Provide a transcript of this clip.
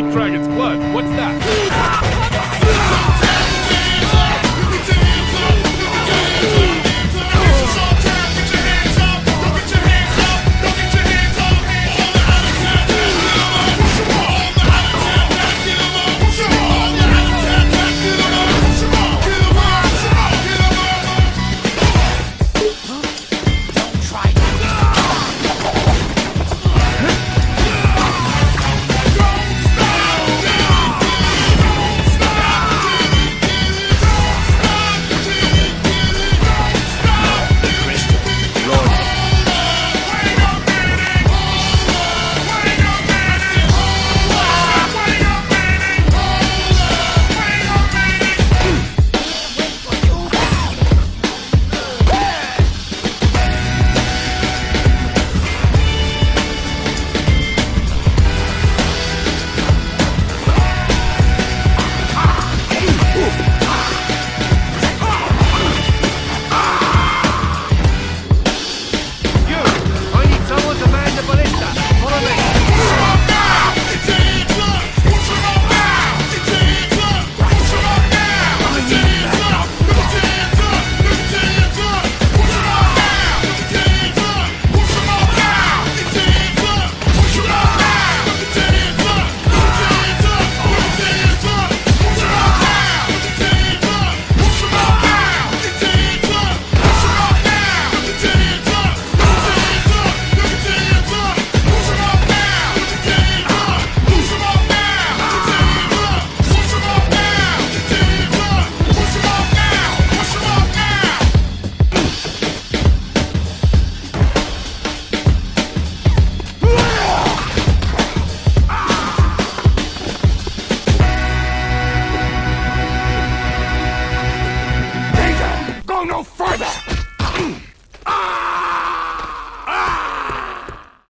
Sweet dragon's blood. What's that?